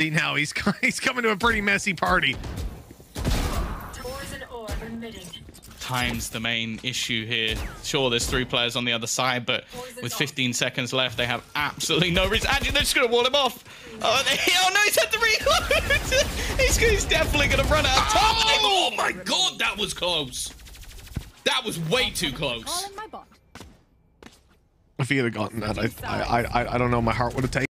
See now he's he's coming to a pretty messy party. Time's the main issue here. Sure, there's three players on the other side, but with 15 seconds left, they have absolutely no reason. Actually, they're just going to wall him off. Oh, they, oh no, he's had to reload. he's, he's definitely going to run out of time. Oh my god, that was close. That was way too close. If he had gotten that, I I I I don't know. My heart would have taken.